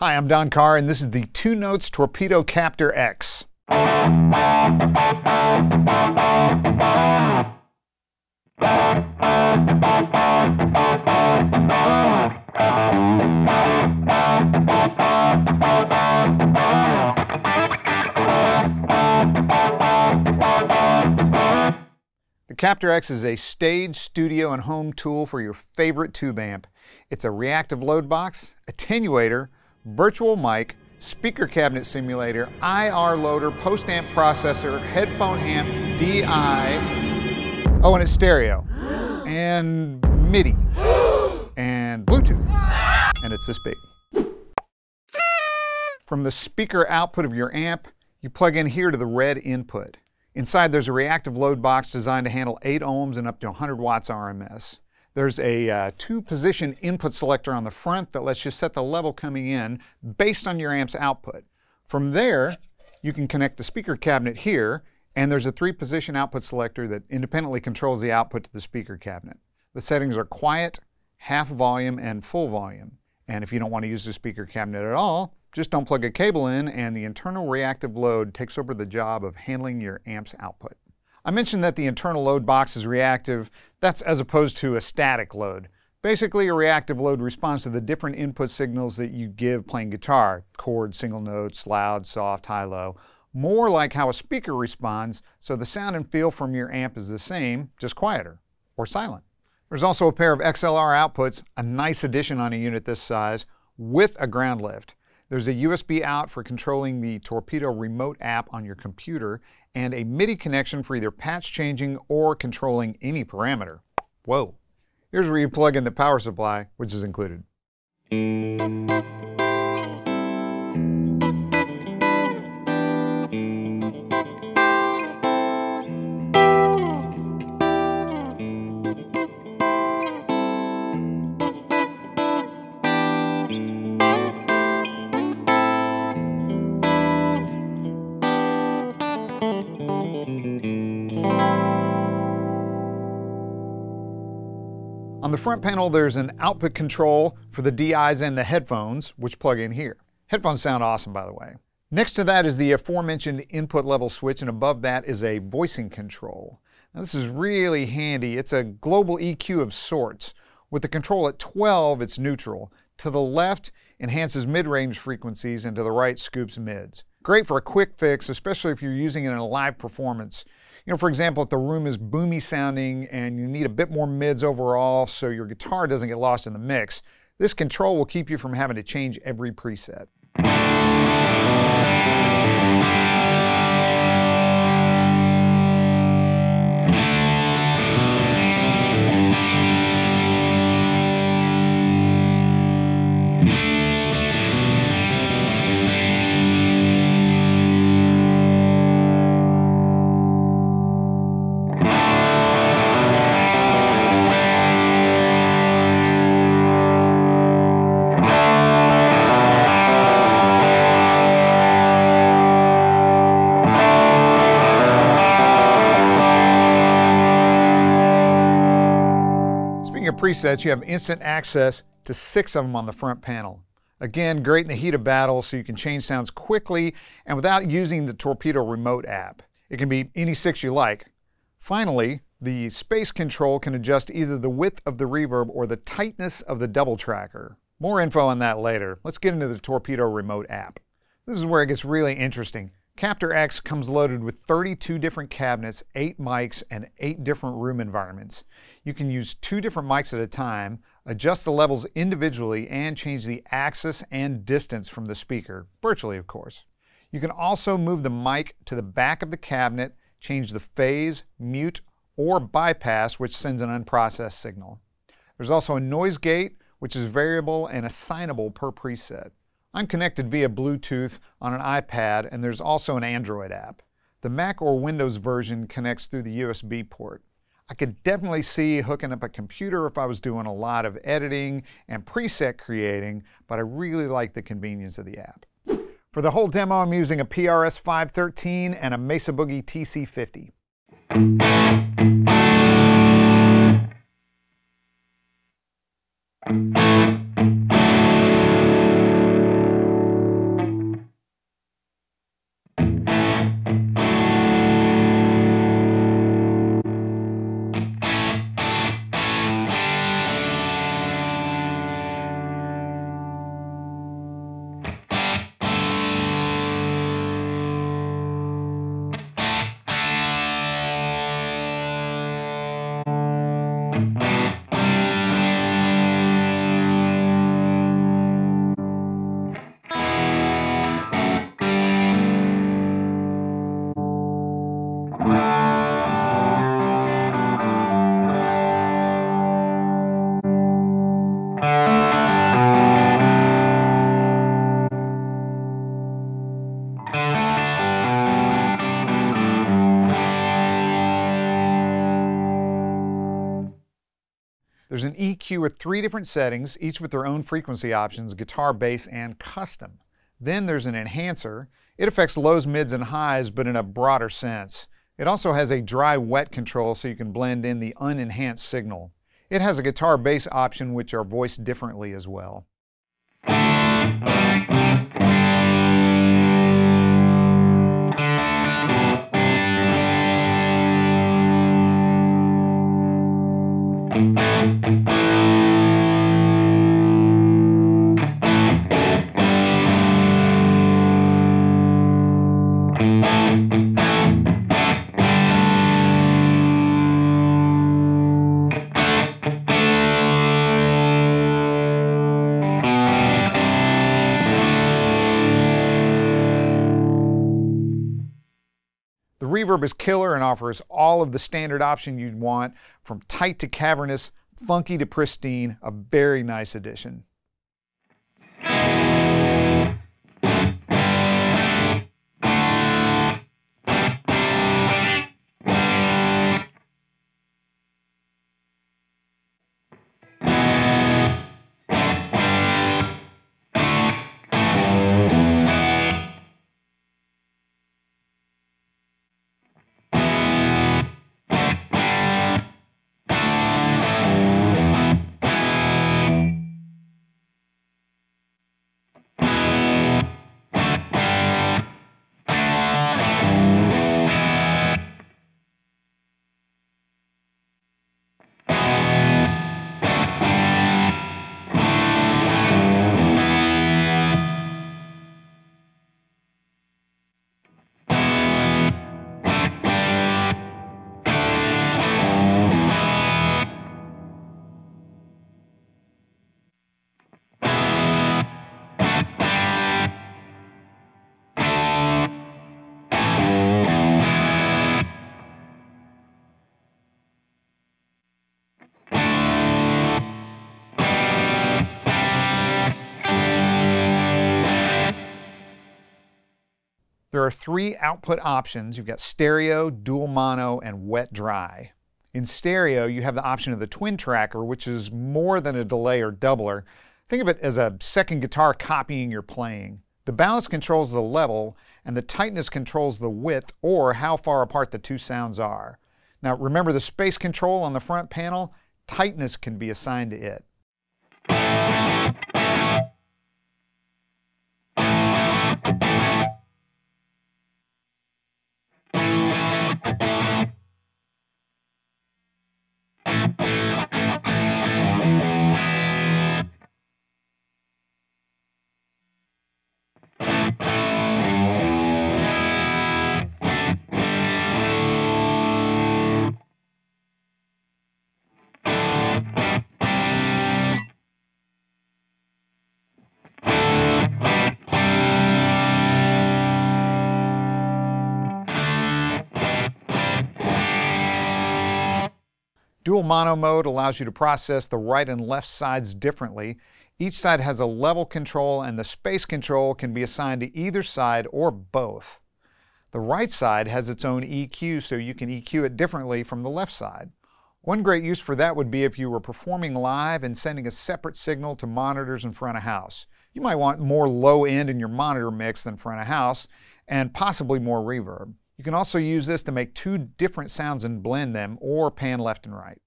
Hi, I'm Don Carr, and this is the Two Notes Torpedo Captor X. The Captor X is a stage, studio, and home tool for your favorite tube amp. It's a reactive load box, attenuator, virtual mic, speaker cabinet simulator, IR loader, post amp processor, headphone amp, DI, oh, and it's stereo, and MIDI, and Bluetooth, and it's this big. From the speaker output of your amp, you plug in here to the red input. Inside there's a reactive load box designed to handle 8 ohms and up to 100 watts RMS. There's a uh, two position input selector on the front that lets you set the level coming in based on your amp's output. From there, you can connect the speaker cabinet here, and there's a three position output selector that independently controls the output to the speaker cabinet. The settings are quiet, half volume, and full volume. And if you don't want to use the speaker cabinet at all, just don't plug a cable in and the internal reactive load takes over the job of handling your amp's output. I mentioned that the internal load box is reactive. That's as opposed to a static load. Basically, a reactive load responds to the different input signals that you give playing guitar, chords, single notes, loud, soft, high, low. More like how a speaker responds, so the sound and feel from your amp is the same, just quieter or silent. There's also a pair of XLR outputs, a nice addition on a unit this size, with a ground lift. There's a USB out for controlling the Torpedo remote app on your computer and a MIDI connection for either patch changing or controlling any parameter. Whoa. Here's where you plug in the power supply, which is included. On the front panel, there's an output control for the DIs and the headphones, which plug in here. Headphones sound awesome, by the way. Next to that is the aforementioned input level switch, and above that is a voicing control. Now, this is really handy. It's a global EQ of sorts. With the control at 12, it's neutral. To the left, enhances mid-range frequencies, and to the right, scoops mids. Great for a quick fix, especially if you're using it in a live performance. You know, for example, if the room is boomy sounding and you need a bit more mids overall so your guitar doesn't get lost in the mix, this control will keep you from having to change every preset. Presets, you have instant access to six of them on the front panel. Again, great in the heat of battle so you can change sounds quickly and without using the Torpedo remote app. It can be any six you like. Finally, the space control can adjust either the width of the reverb or the tightness of the double tracker. More info on that later. Let's get into the Torpedo remote app. This is where it gets really interesting. Captor X comes loaded with 32 different cabinets, 8 mics, and 8 different room environments. You can use two different mics at a time, adjust the levels individually, and change the axis and distance from the speaker, virtually of course. You can also move the mic to the back of the cabinet, change the phase, mute, or bypass, which sends an unprocessed signal. There's also a noise gate, which is variable and assignable per preset. I'm connected via Bluetooth on an iPad and there's also an Android app. The Mac or Windows version connects through the USB port. I could definitely see hooking up a computer if I was doing a lot of editing and preset creating, but I really like the convenience of the app. For the whole demo, I'm using a PRS 513 and a Mesa Boogie TC50. Thank uh you. -huh. There's an EQ with three different settings, each with their own frequency options, guitar, bass, and custom. Then there's an enhancer. It affects lows, mids, and highs, but in a broader sense. It also has a dry-wet control so you can blend in the unenhanced signal. It has a guitar bass option which are voiced differently as well. The reverb is killer and offers all of the standard option you'd want, from tight to cavernous, funky to pristine, a very nice addition. There are three output options. You've got stereo, dual mono, and wet dry. In stereo, you have the option of the twin tracker, which is more than a delay or doubler. Think of it as a second guitar copying your playing. The balance controls the level, and the tightness controls the width or how far apart the two sounds are. Now remember the space control on the front panel? Tightness can be assigned to it. Dual mono mode allows you to process the right and left sides differently. Each side has a level control and the space control can be assigned to either side or both. The right side has its own EQ so you can EQ it differently from the left side. One great use for that would be if you were performing live and sending a separate signal to monitors in front of house. You might want more low end in your monitor mix than front of house and possibly more reverb. You can also use this to make two different sounds and blend them or pan left and right.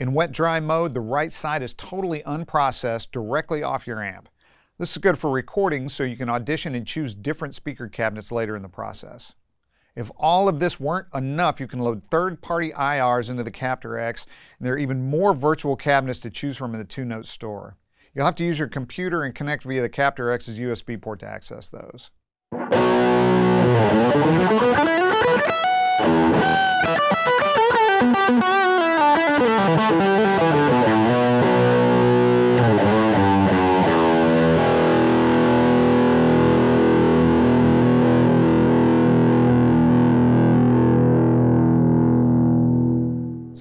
In wet dry mode, the right side is totally unprocessed directly off your amp. This is good for recording so you can audition and choose different speaker cabinets later in the process. If all of this weren't enough, you can load third-party IRs into the Captor X, and there are even more virtual cabinets to choose from in the Two Notes store. You'll have to use your computer and connect via the Captor X's USB port to access those. Some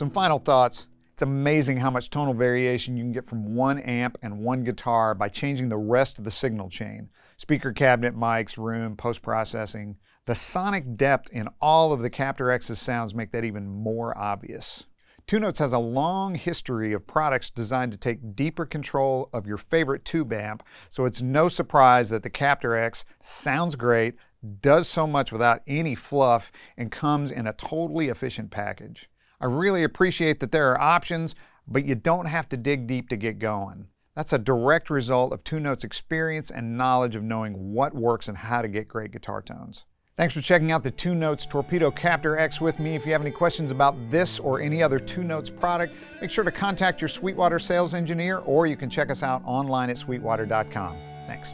final thoughts. It's amazing how much tonal variation you can get from one amp and one guitar by changing the rest of the signal chain. Speaker cabinet, mics, room, post-processing. The sonic depth in all of the Captor X's sounds make that even more obvious. Two Notes has a long history of products designed to take deeper control of your favorite tube amp, so it's no surprise that the Captor X sounds great, does so much without any fluff, and comes in a totally efficient package. I really appreciate that there are options, but you don't have to dig deep to get going. That's a direct result of Two Notes' experience and knowledge of knowing what works and how to get great guitar tones. Thanks for checking out the Two Notes Torpedo Captor X with me. If you have any questions about this or any other Two Notes product, make sure to contact your Sweetwater sales engineer or you can check us out online at sweetwater.com. Thanks.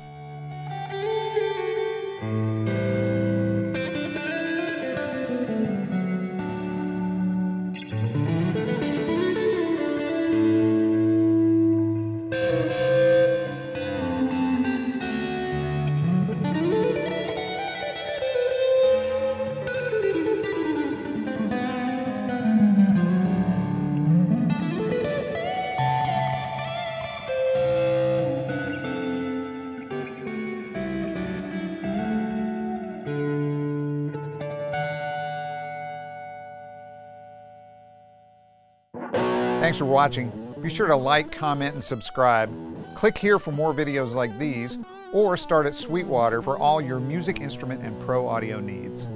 Thanks for watching. Be sure to like, comment, and subscribe. Click here for more videos like these, or start at Sweetwater for all your music instrument and pro audio needs.